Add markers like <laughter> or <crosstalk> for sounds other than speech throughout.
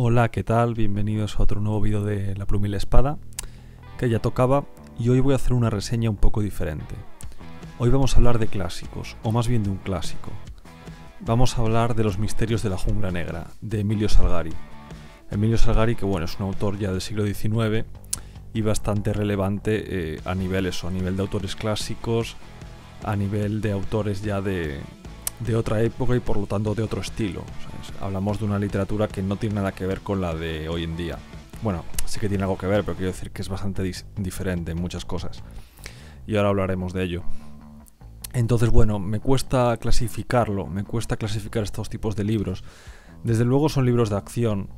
Hola, ¿qué tal? Bienvenidos a otro nuevo vídeo de La Pluma y la Espada, que ya tocaba, y hoy voy a hacer una reseña un poco diferente. Hoy vamos a hablar de clásicos, o más bien de un clásico. Vamos a hablar de Los misterios de la jungla negra, de Emilio Salgari. Emilio Salgari, que bueno, es un autor ya del siglo XIX y bastante relevante eh, a nivel eso, a nivel de autores clásicos, a nivel de autores ya de, de otra época y por lo tanto de otro estilo. Hablamos de una literatura que no tiene nada que ver con la de hoy en día. Bueno, sí que tiene algo que ver, pero quiero decir que es bastante diferente en muchas cosas. Y ahora hablaremos de ello. Entonces, bueno, me cuesta clasificarlo, me cuesta clasificar estos tipos de libros. Desde luego son libros de acción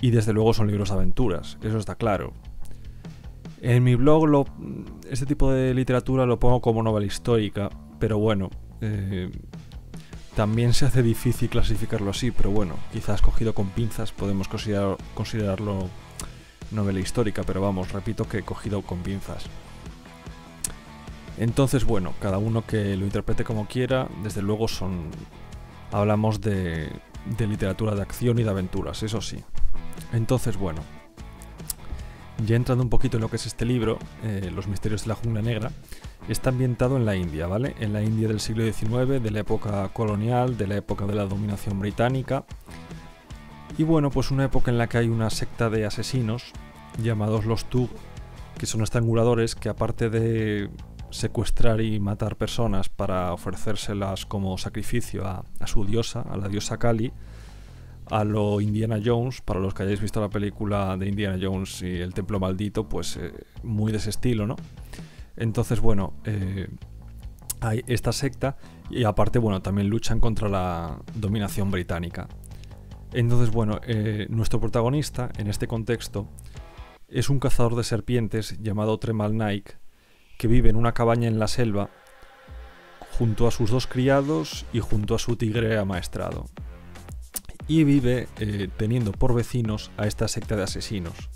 y desde luego son libros de aventuras, eso está claro. En mi blog lo, este tipo de literatura lo pongo como novela histórica, pero bueno, eh, también se hace difícil clasificarlo así, pero bueno, quizás cogido con pinzas podemos considerarlo novela histórica, pero vamos, repito que cogido con pinzas. Entonces, bueno, cada uno que lo interprete como quiera, desde luego son... Hablamos de, literatura de acción y de aventuras, eso sí. Entonces, bueno, ya entrando un poquito en lo que es este libro, eh, Los misterios de la jungla negra, Está ambientado en la India, ¿vale? En la India del siglo XIX, de la época colonial, de la época de la dominación británica. Y bueno, pues una época en la que hay una secta de asesinos llamados los Tug, que son estranguladores que aparte de secuestrar y matar personas para ofrecérselas como sacrificio a, su diosa, a la diosa Kali, a lo Indiana Jones, para los que hayáis visto la película de Indiana Jones y el templo maldito, pues eh, muy de ese estilo, ¿no? Entonces, bueno, eh, hay esta secta y aparte, bueno, también luchan contra la dominación británica. Entonces, bueno, eh, nuestro protagonista en este contexto es un cazador de serpientes llamado Tremal Naik que vive en una cabaña en la selva junto a sus dos criados y junto a su tigre amaestrado. Y vive eh, teniendo por vecinos a esta secta de asesinos,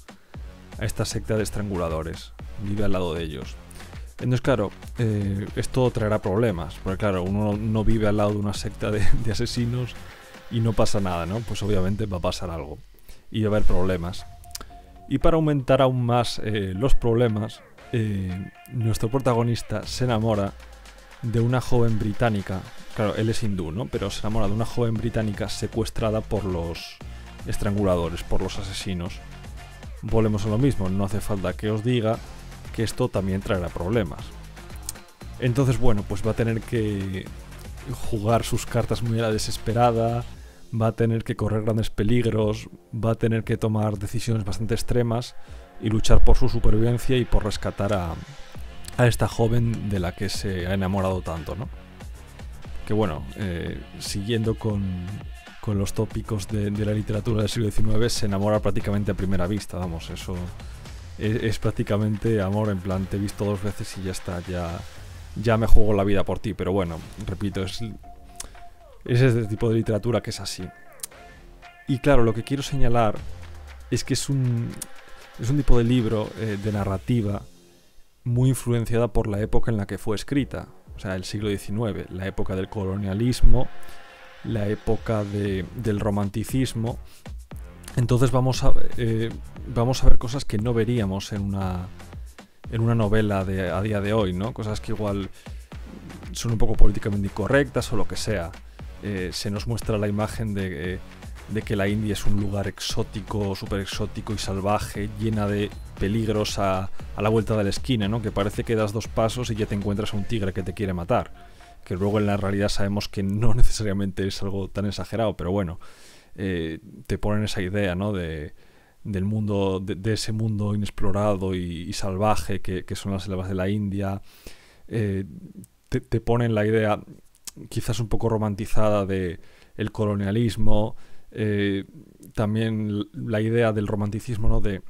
a esta secta de estranguladores. Vive al lado de ellos. Entonces, claro, eh, esto traerá problemas, porque claro, uno no vive al lado de una secta <laughs> de, asesinos y no pasa nada, ¿no? Pues obviamente va a pasar algo y va a haber problemas. Y para aumentar aún más eh, los problemas, eh, nuestro protagonista se enamora de una joven británica, claro, él es hindú, ¿no? Pero se enamora de una joven británica secuestrada por los estranguladores, por los asesinos. Volvemos a lo mismo, no hace falta que os diga que esto también traerá problemas. Entonces, bueno, pues va a tener que jugar sus cartas muy a la desesperada, va a tener que correr grandes peligros, va a tener que tomar decisiones bastante extremas y luchar por su supervivencia y por rescatar a, esta joven de la que se ha enamorado tanto, ¿no? Que bueno, eh, siguiendo con, los tópicos de, de, la literatura del siglo XIX, se enamora prácticamente a primera vista, vamos, eso es, prácticamente amor, en plan, te he visto dos veces y ya está, ya, ya me juego la vida por ti. Pero bueno, repito, es, es este tipo de literatura que es así. Y claro, lo que quiero señalar es que es un, es un tipo de libro eh, de narrativa muy influenciada por la época en la que fue escrita, o sea, el siglo XIX, la época del colonialismo, la época del romanticismo. Entonces vamos a, eh, vamos a ver cosas que no veríamos en una, en una novela de, a día de hoy, ¿no? Cosas que igual son un poco políticamente incorrectas o lo que sea. Eh, se nos muestra la imagen de, de, que la India es un lugar exótico, súper exótico y salvaje, llena de peligros a, a, la vuelta de la esquina, ¿no? Que parece que das dos pasos y ya te encuentras a un tigre que te quiere matar. Que luego en la realidad sabemos que no necesariamente es algo tan exagerado, pero bueno, eh, te ponen esa idea, ¿no? De, del mundo, de, ese mundo inexplorado y, salvaje que, son las selvas de la India. Eh, te, ponen la idea quizás un poco romantizada de el colonialismo, eh, también la idea del romanticismo, ¿no? De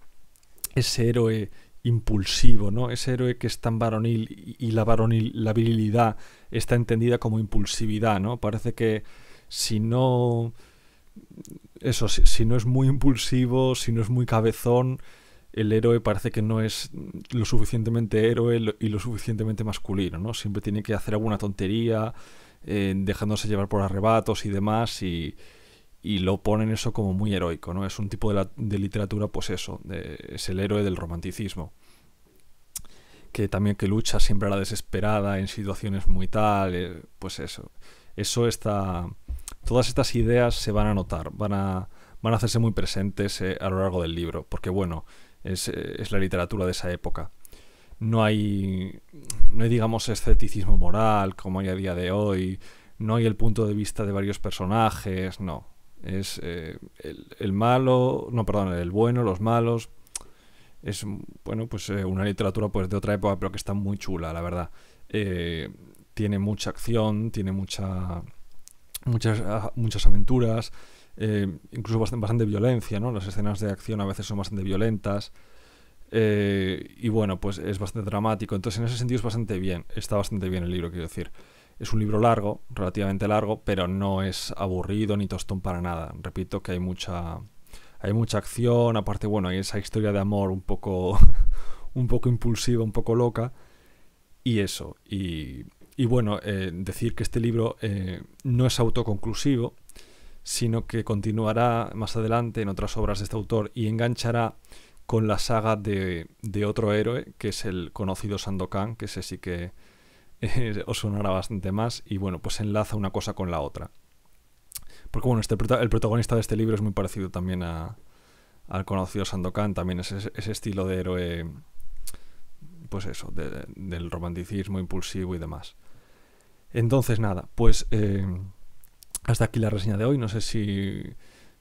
ese héroe impulsivo, ¿no? Ese héroe que es tan varonil y, la varonil, la virilidad está entendida como impulsividad, ¿no? Parece que si no eso, si, no es muy impulsivo, si no es muy cabezón, el héroe parece que no es lo suficientemente héroe y lo suficientemente masculino, ¿no? Siempre tiene que hacer alguna tontería, eh, dejándose llevar por arrebatos y demás, y, y lo ponen eso como muy heroico, ¿no? Es un tipo de, de literatura, pues eso, es el héroe del romanticismo. Que también que lucha siempre a la desesperada en situaciones muy tal, eh, pues eso. Eso está... Todas estas ideas se van a notar, van a, van a hacerse muy presentes eh, a lo largo del libro, porque bueno, es, eh, es la literatura de esa época no hay, no hay, digamos, escepticismo moral como hay a día de hoy, no hay el punto de vista de varios personajes, no. Es eh, el, malo, no, perdón, el bueno, los malos. Es, bueno, pues una literatura pues de otra época, pero que está muy chula, la verdad. Tiene mucha acción, tiene mucha, muchas, ah, muchas aventuras, incluso bastante, bastante, violencia, ¿no? Las escenas de acción a veces son bastante violentas. y bueno, pues es bastante dramático. Entonces, en ese sentido es bastante bien. Está bastante bien el libro, quiero decir. Es un libro largo, relativamente largo, pero no es aburrido ni tostón para nada. Repito que hay mucha, hay mucha acción, aparte, bueno, hay esa historia de amor un poco, <laughs> un poco impulsiva, un poco loca, y eso. Y, y bueno, eh, decir que este libro eh, no es autoconclusivo, sino que continuará más adelante en otras obras de este autor y enganchará con la saga de, de otro héroe, que es el conocido Sandokan, que ese sí que <laughs> os sonará bastante más y bueno, pues enlaza una cosa con la otra. Porque bueno, este, el protagonista de este libro es muy parecido también al conocido Sandokan, también es ese, estilo de héroe, pues eso, del romanticismo impulsivo y demás. Entonces nada, pues eh, hasta aquí la reseña de hoy, no sé si,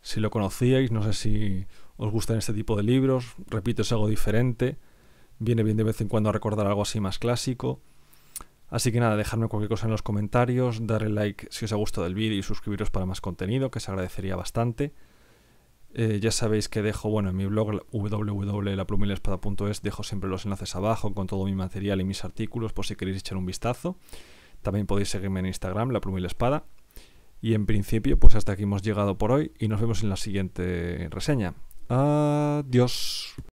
si lo conocíais, no sé si os gustan este tipo de libros, repito, es algo diferente, viene bien de vez en cuando a recordar algo así más clásico. Así que nada, dejadme cualquier cosa en los comentarios, darle like si os ha gustado el vídeo y suscribiros para más contenido, que se agradecería bastante. Eh, ya sabéis que dejo, bueno, en mi blog www.laplumilespada.es dejo siempre los enlaces abajo con todo mi material y mis artículos por si queréis echar un vistazo. También podéis seguirme en Instagram, la Espada. Y en principio, pues hasta aquí hemos llegado por hoy y nos vemos en la siguiente reseña. Adiós.